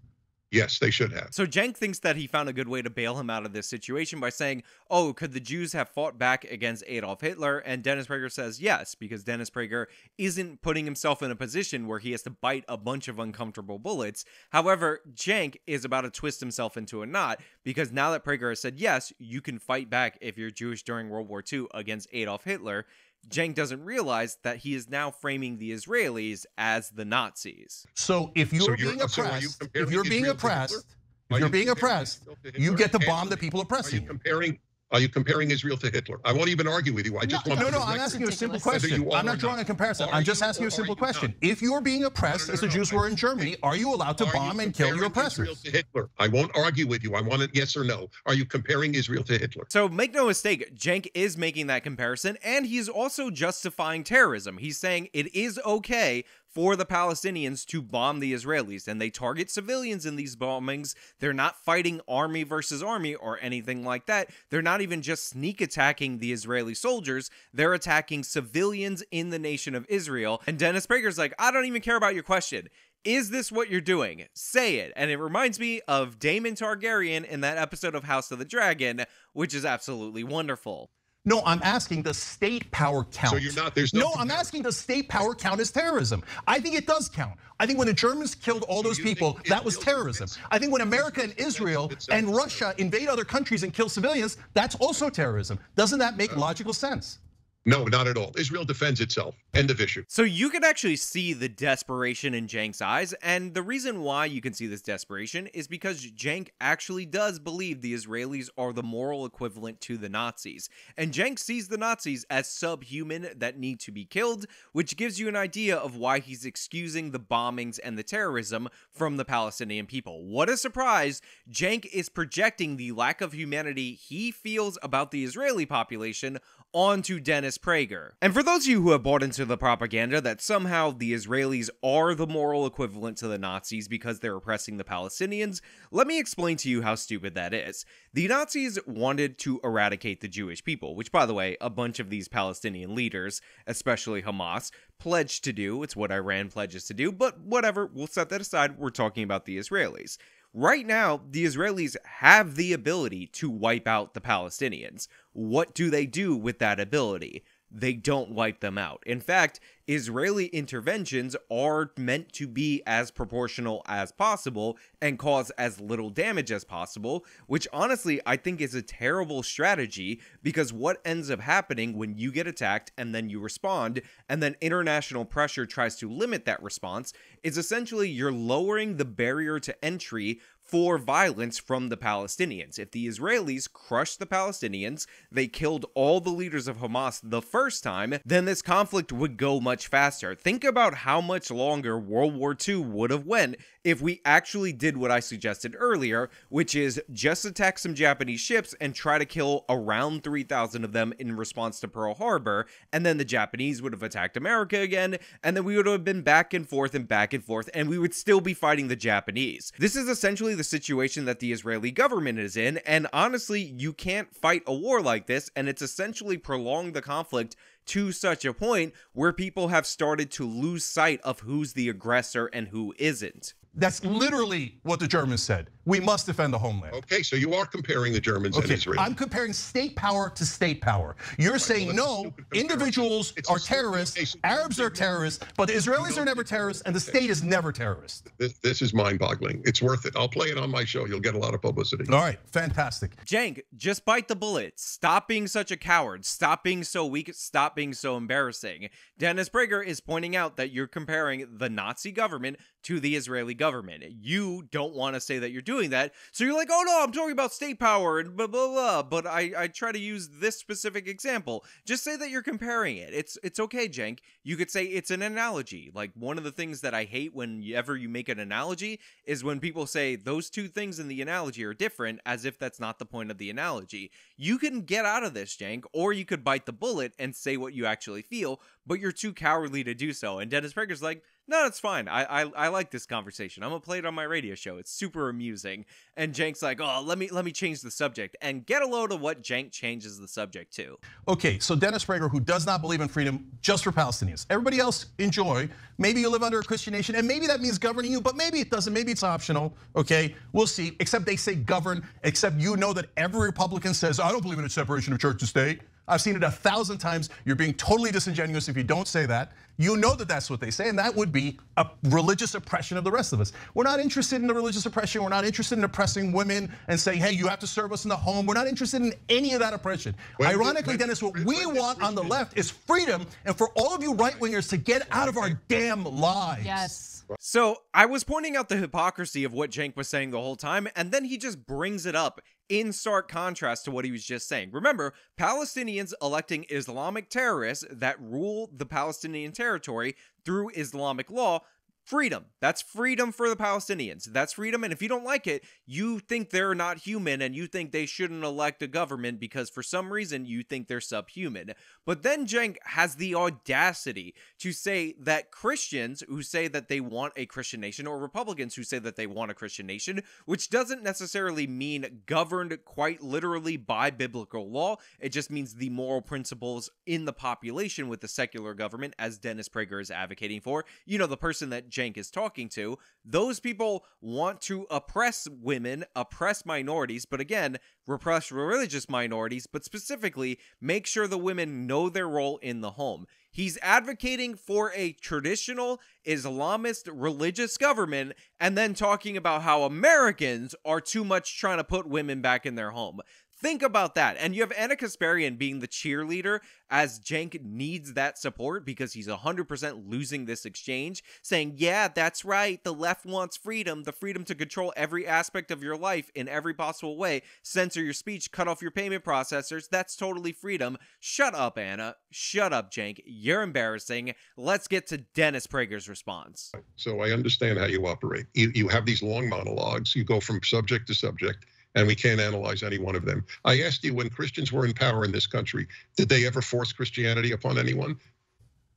Yes, they should have. So Cenk thinks that he found a good way to bail him out of this situation by saying, "Oh, could the Jews have fought back against Adolf Hitler?" And Dennis Prager says, "Yes, because Dennis Prager isn't putting himself in a position where he has to bite a bunch of uncomfortable bullets." However, Cenk is about to twist himself into a knot because now that Prager has said, "Yes, you can fight back if you're Jewish during World War II against Adolf Hitler," Cenk doesn't realize that he is now framing the Israelis as the Nazis. So if you're, so you're being oppressed, you if you're being oppressed, if you're being oppressed, you get to bomb the people oppressing you. Comparing are you comparing Israel to Hitler? I won't even argue with you. I just no, want no, no. I'm asking you a simple question. I'm not drawing a comparison. I'm just asking you a simple question. If you're being oppressed, as the Jews were in Germany, are you allowed to bomb and kill your oppressors? To Hitler. I won't argue with you. I want it yes or no. Are you comparing Israel to Hitler? So make no mistake, Cenk is making that comparison, and he's also justifying terrorism. He's saying it is okay for the Palestinians to bomb the Israelis, and they target civilians in these bombings. They're not fighting army versus army or anything like that. They're not even just sneak attacking the Israeli soldiers, they're attacking civilians in the nation of Israel. And Dennis Prager's like, I don't even care about your question. Is this what you're doing? Say it. And it reminds me of Daemon Targaryen in that episode of House of the Dragon, which is absolutely wonderful. No, I'm asking the state power count. So you're not, there's no. No, I'm asking the state power count as terrorism. I think it does count. I think when the Germans killed all those people, that was terrorism. I think when America and Israel and Russia invade other countries and kill civilians, that's also terrorism. Doesn't that make logical sense? No, not at all. Israel defends itself. End of issue. So you can actually see the desperation in Cenk's eyes, and the reason why you can see this desperation is because Cenk actually does believe the Israelis are the moral equivalent to the Nazis. And Cenk sees the Nazis as subhuman that need to be killed, which gives you an idea of why he's excusing the bombings and the terrorism from the Palestinian people. What a surprise! Cenk is projecting the lack of humanity he feels about the Israeli population onto Dennis Prager. And for those of you who have bought into the propaganda that somehow the Israelis are the moral equivalent to the Nazis because they're oppressing the Palestinians, let me explain to you how stupid that is. The Nazis wanted to eradicate the Jewish people, which, by the way, a bunch of these Palestinian leaders, especially Hamas, pledged to do. It's what Iran pledges to do, but whatever, we'll set that aside. We're talking about the Israelis. Right now, the Israelis have the ability to wipe out the Palestinians. What do they do with that ability? They don't wipe them out. In fact, Israeli interventions are meant to be as proportional as possible and cause as little damage as possible, which honestly I think is a terrible strategy because what ends up happening when you get attacked and then you respond and then international pressure tries to limit that response is essentially you're lowering the barrier to entry for violence from the Palestinians. If the Israelis crushed the Palestinians, they killed all the leaders of Hamas the first time, then this conflict would go much faster. Think about how much longer World War II would have went if we actually did what I suggested earlier, which is just attack some Japanese ships and try to kill around 3,000 of them in response to Pearl Harbor, and then the Japanese would have attacked America again, and then we would have been back and forth and back and forth, and we would still be fighting the Japanese. This is essentially the situation that the Israeli government is in, and honestly, you can't fight a war like this, and it's essentially prolonged the conflict to such a point where people have started to lose sight of who's the aggressor and who isn't. That's literally what the Germans said. We must defend the homeland. Okay, so you are comparing the Germans okay, and Israel. I'm comparing state power to state power. You're right, saying well, no, individuals it's are terrorists, Arabs are terrorists, but the Israelis are never terrorists, and the state is never terrorist. This, this is mind-boggling. It's worth it. I'll play it on my show. You'll get a lot of publicity. All right, fantastic. Cenk, just bite the bullet. Stop being such a coward. Stop being so weak. Stop being so embarrassing. Dennis Prager is pointing out that you're comparing the Nazi government to the Israeli government. You don't want to say that you're doing that. So you're like, oh no, I'm talking about state power and blah blah blah. But I, I try to use this specific example. Just say that you're comparing it. It's it's okay, Cenk. You could say it's an analogy. Like one of the things that I hate whenever you make an analogy is when people say those two things in the analogy are different, as if that's not the point of the analogy. You can get out of this, Cenk, or you could bite the bullet and say what you actually feel, but you're too cowardly to do so. And Dennis Prager's like, no, it's fine. I, I I like this conversation. I'm gonna play it on my radio show. It's super amusing. And Cenk's like, oh, let me let me change the subject and get a load of what Cenk changes the subject to. Okay, so Dennis Prager, who does not believe in freedom just for Palestinians. Everybody else enjoy. Maybe you live under a Christian nation, and maybe that means governing you, but maybe it doesn't. Maybe it's optional. Okay, we'll see. Except they say govern. Except you know that every Republican says, I don't believe in a separation of church and state. I've seen it a thousand times. You're being totally disingenuous if you don't say that. You know that that's what they say, and that would be a religious oppression of the rest of us. We're not interested in the religious oppression. We're not interested in oppressing women and saying, hey, you have to serve us in the home. We're not interested in any of that oppression. When, Ironically, when, Dennis, what when, we want on the left is freedom, and for all of you right wingers to get out of our damn lives. Yes. So I was pointing out the hypocrisy of what Cenk was saying the whole time, and then he just brings it up in stark contrast to what he was just saying. Remember, Palestinians electing Islamic terrorists that rule the Palestinian territory through Islamic law freedom. That's freedom for the Palestinians. That's freedom. And if you don't like it, you think they're not human and you think they shouldn't elect a government because for some reason you think they're subhuman. But then Cenk has the audacity to say that Christians who say that they want a Christian nation or Republicans who say that they want a Christian nation, which doesn't necessarily mean governed quite literally by biblical law, it just means the moral principles in the population with the secular government, as Dennis Prager is advocating for. You know, the person that Cenk is talking to, those people want to oppress women, oppress minorities, but again, repress religious minorities, but specifically make sure the women know their role in the home. He's advocating for a traditional Islamist religious government and then talking about how Americans are too much trying to put women back in their home. Think about that. And you have Ana Kasparian being the cheerleader as Cenk needs that support because he's 100% losing this exchange, saying, Yeah, that's right. The left wants freedom, the freedom to control every aspect of your life in every possible way, censor your speech, cut off your payment processors. That's totally freedom. Shut up, Ana. Shut up, Cenk. You're embarrassing. Let's get to Dennis Prager's response. So I understand how you operate. You, you have these long monologues, you go from subject to subject and we can't analyze any one of them. I asked you when Christians were in power in this country, did they ever force Christianity upon anyone?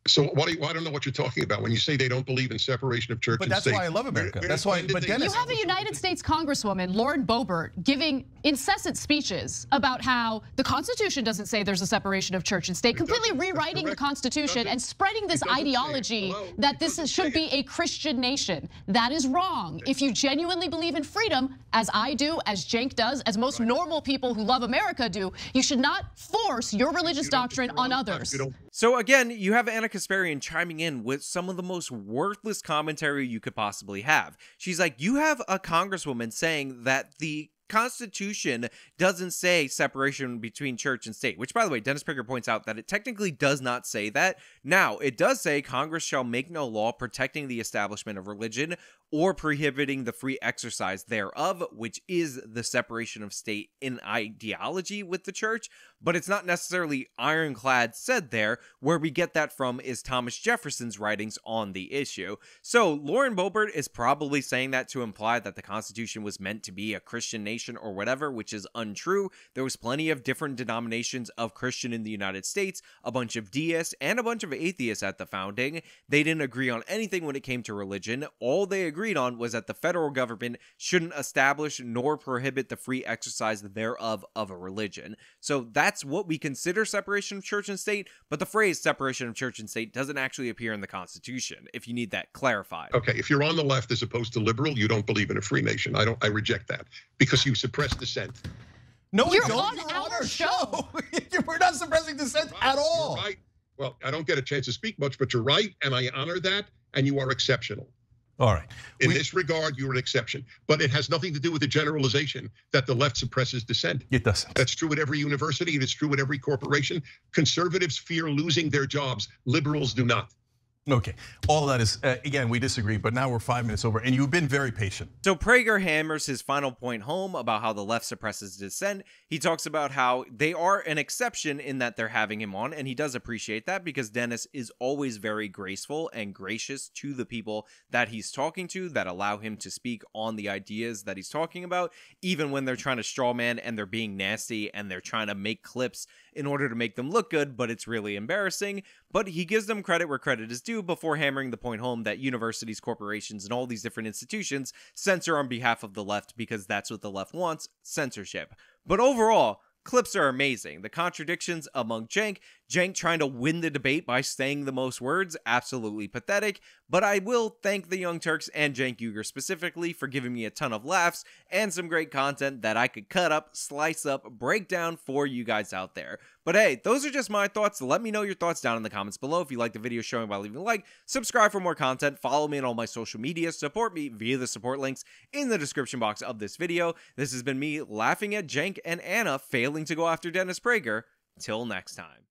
So what do you, I don't know what you're talking about when you say they don't believe in separation of church but and that's state. That's why I love America. Where, that's why. But Dennis, you have a United States Congresswoman, Lauren Boebert, giving incessant speeches about how the Constitution doesn't say there's a separation of church and state, completely rewriting the Constitution and spreading this ideology that this should be a Christian nation. That is wrong. If you genuinely believe in freedom, as I do, as Cenk does, as most normal people who love America do, you should not force your religious doctrine on others. So again, you have Ana Kasparian chiming in with some of the most worthless commentary you could possibly have. She's like, You have a congresswoman saying that the Constitution doesn't say separation between church and state, which, by the way, Dennis Prager points out that it technically does not say that. Now, it does say Congress shall make no law protecting the establishment of religion or prohibiting the free exercise thereof, which is the separation of state in ideology with the church, but it's not necessarily ironclad said there. Where we get that from is Thomas Jefferson's writings on the issue. So Lauren Boebert is probably saying that to imply that the Constitution was meant to be a Christian nation or whatever, which is untrue. There was plenty of different denominations of Christian in the United States, a bunch of deists and a bunch of atheists at the founding. They didn't agree on anything when it came to religion. All they agreed on was that the federal government shouldn't establish nor prohibit the free exercise thereof of a religion. So that's what we consider separation of church and state, but the phrase separation of church and state doesn't actually appear in the Constitution, if you need that clarified. Okay, if you're on the left as opposed to liberal, you don't believe in a free nation. I don't I reject that because you suppress dissent. No, You're don't. on You're our, our show. *laughs* We're not suppressing dissent right, at all. Right. Well, I don't get a chance to speak much, but you're right, and I honor that, and you are exceptional. All right. In we, this regard, you're an exception, but it has nothing to do with the generalization that the left suppresses dissent. It doesn't. That's true at every university. It is true at every corporation. Conservatives fear losing their jobs. Liberals do not. Okay, all that is, uh, again, we disagree, but now we're five minutes over, and you've been very patient. So Prager hammers his final point home about how the left suppresses dissent. He talks about how they are an exception in that they're having him on, and he does appreciate that because Dennis is always very graceful and gracious to the people that he's talking to that allow him to speak on the ideas that he's talking about, even when they're trying to straw man and they're being nasty and they're trying to make clips in order to make them look good, but it's really embarrassing. But he gives them credit where credit is due before hammering the point home that universities, corporations, and all these different institutions censor on behalf of the left because that's what the left wants censorship. But overall, clips are amazing. The contradictions among Cenk Cenk trying to win the debate by saying the most words, absolutely pathetic. But I will thank the Young Turks and Cenk Uygur specifically for giving me a ton of laughs and some great content that I could cut up, slice up, break down for you guys out there. But hey, those are just my thoughts. Let me know your thoughts down in the comments below. If you like the video, showing by leaving a like, subscribe for more content, follow me on all my social media, support me via the support links in the description box of this video. This has been me laughing at Cenk and Ana failing to go after Dennis Prager. Till next time.